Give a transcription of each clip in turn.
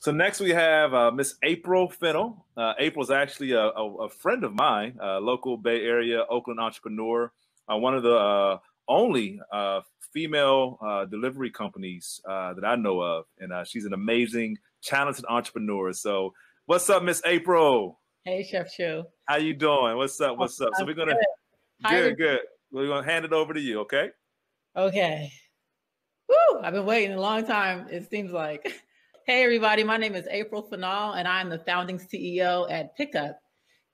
So next we have uh, Miss April Fennell. Uh, is actually a, a, a, friend of mine, a local Bay Area Oakland entrepreneur, uh, one of the uh, only uh, female uh, delivery companies that I know of, and she's an amazing, talented entrepreneur. So, what's up, Miss April? Hey, Chef Chu. How you doing? What's up? What's up? So we're gonna good, good. good. We're gonna hand it over to you. Okay. Okay. Woo! I've been waiting a long time. It seems like. Hey, everybody. My name is April Fennell, and I'm the founding CEO at PIIKUP.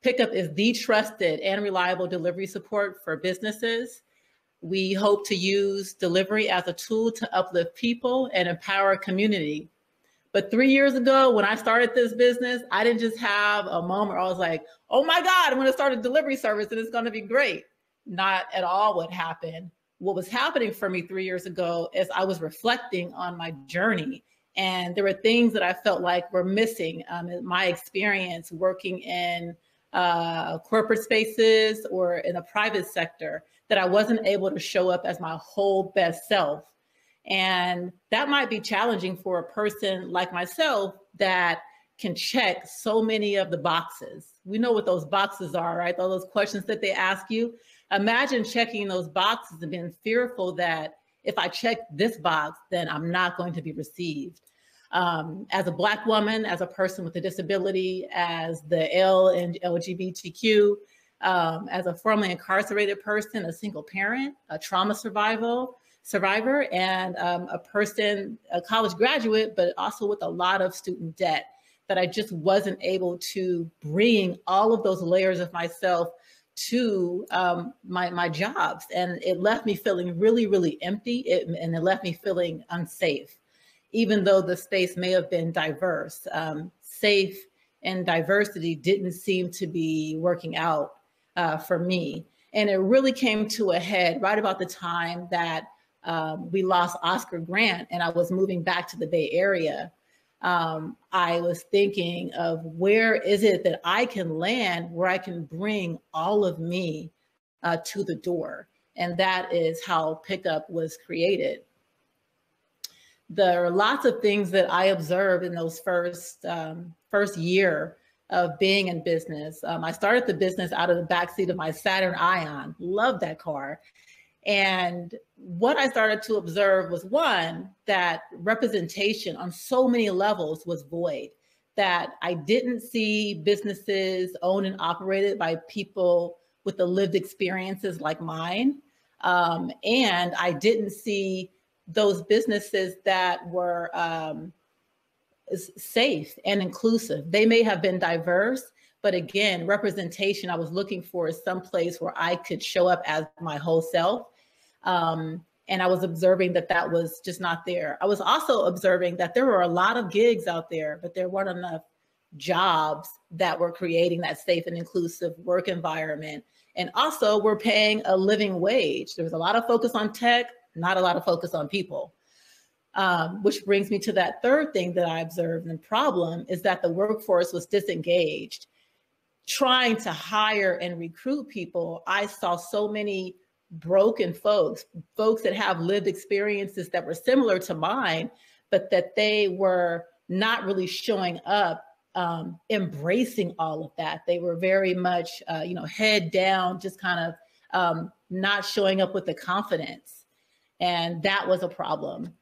PIIKUP is the trusted and reliable delivery support for businesses. We hope to use delivery as a tool to uplift people and empower community. But three years ago, when I started this business, I didn't just have a moment where I was like, oh my God, I'm going to start a delivery service and it's going to be great. Not at all what happened. What was happening for me three years ago is I was reflecting on my journey and there were things that I felt like were missing um, in my experience working in uh, corporate spaces or in the private sector that I wasn't able to show up as my whole best self. And that might be challenging for a person like myself that can check so many of the boxes. We know what those boxes are, right? All those questions that they ask you. Imagine checking those boxes and being fearful that if I check this box, then I'm not going to be received. Um, as a Black woman, as a person with a disability, as the L and LGBTQ, um, as a formerly incarcerated person, a single parent, a trauma survival survivor, and um, a person, a college graduate, but also with a lot of student debt that I just wasn't able to bring all of those layers of myself to um, my my jobs, and it left me feeling really, really empty, it, and it left me feeling unsafe even though the space may have been diverse. Um, safe and diversity didn't seem to be working out uh, for me. And it really came to a head right about the time that um, we lost Oscar Grant and I was moving back to the Bay Area. Um, I was thinking of where is it that I can land where I can bring all of me uh, to the door. And that is how PIIKUP was created there are lots of things that I observed in those first um, first year of being in business. Um, I started the business out of the backseat of my Saturn Ion. Love that car. And what I started to observe was one, that representation on so many levels was void, that I didn't see businesses owned and operated by people with the lived experiences like mine. Um, and I didn't see those businesses that were um, safe and inclusive. They may have been diverse, but again, representation I was looking for is some place where I could show up as my whole self. Um, and I was observing that that was just not there. I was also observing that there were a lot of gigs out there, but there weren't enough jobs that were creating that safe and inclusive work environment. And also, we're paying a living wage. There was a lot of focus on tech, not a lot of focus on people. Um, which brings me to that third thing that I observed and problem is that the workforce was disengaged. Trying to hire and recruit people, I saw so many broken folks, folks that have lived experiences that were similar to mine, but that they were not really showing up, um, embracing all of that. They were very much, uh, you know, head down, just kind of um, not showing up with the confidence. And that was a problem,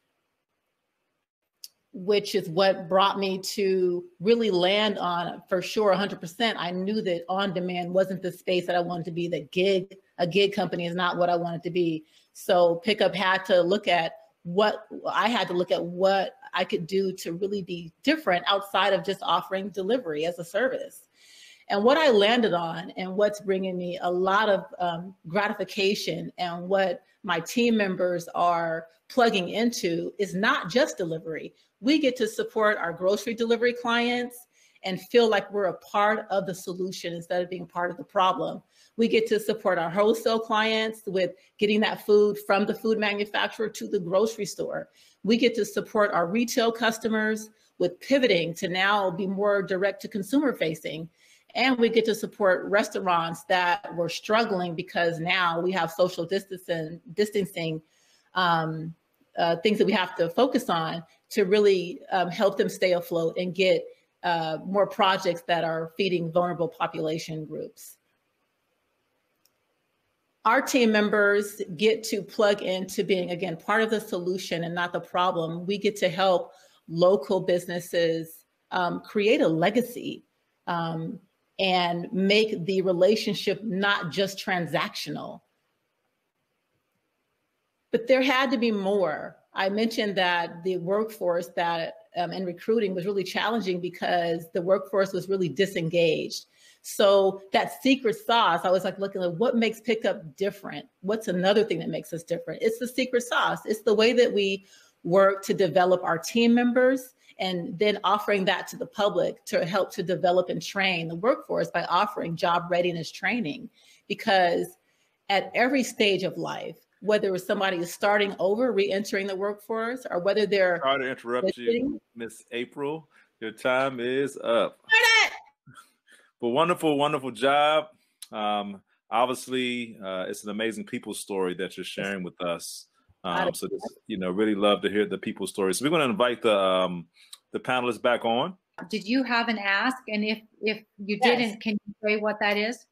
which is what brought me to really land on for sure 100%. I knew that on demand wasn't the space that I wanted to be, that gig, a gig company is not what I wanted to be. So PIIKUP had to look at what I had to look at what I could do to really be different outside of just offering delivery as a service. And what I landed on, and what's bringing me a lot of um, gratification, and what my team members are plugging into, is not just delivery. We get to support our grocery delivery clients and feel like we're a part of the solution instead of being part of the problem. We get to support our wholesale clients with getting that food from the food manufacturer to the grocery store. We get to support our retail customers with pivoting to now be more direct to consumer facing and we get to support restaurants that were struggling because now we have social distancing, distancing um, uh, things that we have to focus on. to really um, help them stay afloat and get uh, more projects that are feeding vulnerable population groups. Our team members get to plug into being, again, part of the solution and not the problem. We get to help local businesses um, create a legacy um, and make the relationship not just transactional. But there had to be more. I mentioned that the workforce that um, and recruiting was really challenging because the workforce was really disengaged. So that secret sauce, I was like looking at what makes PIIKUP different. What's another thing that makes us different? It's the secret sauce. It's the way that we work to develop our team members and then offering that to the public to help to develop and train the workforce by offering job readiness training. Because at every stage of life, whether somebody is starting over, re-entering the workforce, or whether they're sorry to interrupt you, Miss April. Your time is up. but wonderful, wonderful job. Um, obviously, uh, it's an amazing people story that you're sharing with us. Um, so, this, you know, really love to hear the people stories. So we're going to invite the um, the panelists back on. Did you have an ask? And if if you yes. didn't, can you say what that is?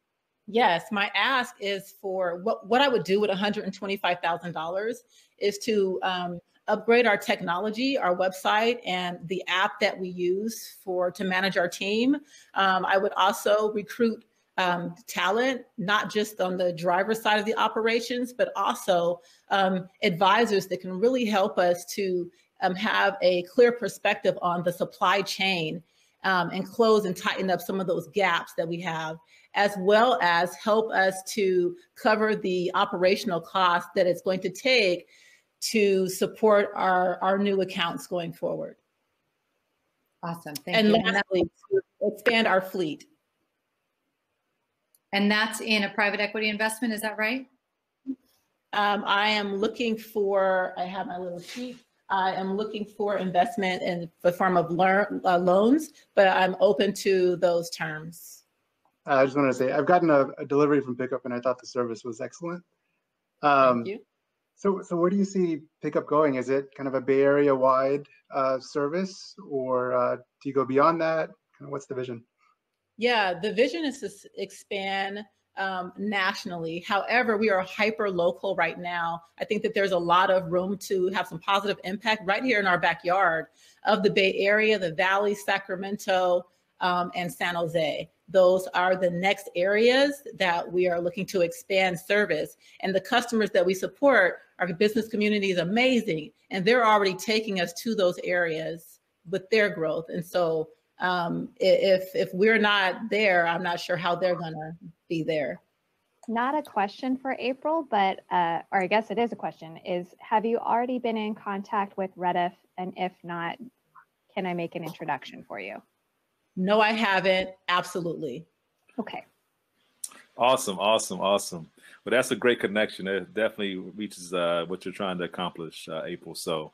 Yes, my ask is for what what I would do with one hundred and twenty five thousand dollars is to um, upgrade our technology, our website, and the app that we use for to manage our team. Um, I would also recruit um, talent, not just on the driver side of the operations, but also um, advisors that can really help us to um, have a clear perspective on the supply chain um, and close and tighten up some of those gaps that we have, as well as help us to cover the operational costs that it's going to take to support our, our new accounts going forward. Awesome. Thank you. and you. lastly, expand our fleet. And that's in a private equity investment, is that right? Um, I am looking for, I have my little sheet. I am looking for investment in the form of learn, uh, loans, but I'm open to those terms. I just wanted to say I've gotten a, a, delivery from PIIKUP and I thought the service was excellent. Um, Thank you. So, so where do you see PIIKUP going? Is it kind of a Bay Area wide uh, service, or uh, do you go beyond that? Kind of what's the vision? Yeah, the vision is to expand um, nationally. However, we are hyper local right now. I think that there's a lot of room to have some positive impact right here in our backyard of the Bay Area, the Valley, Sacramento, um, and San Jose. Those are the next areas that we are looking to expand service. And the customers that we support, our business community is amazing. And they're already taking us to those areas with their growth. And so um, if if we're not there, I'm not sure how they're gonna be there. Not a question for April, but uh, or I guess it is a question. Is have you already been in contact with Rediff, and if not, can I make an introduction for you? No, I haven't. Absolutely. Okay. Awesome, awesome, awesome. Well, that's a great connection. It definitely reaches uh, what you're trying to accomplish, uh, April. So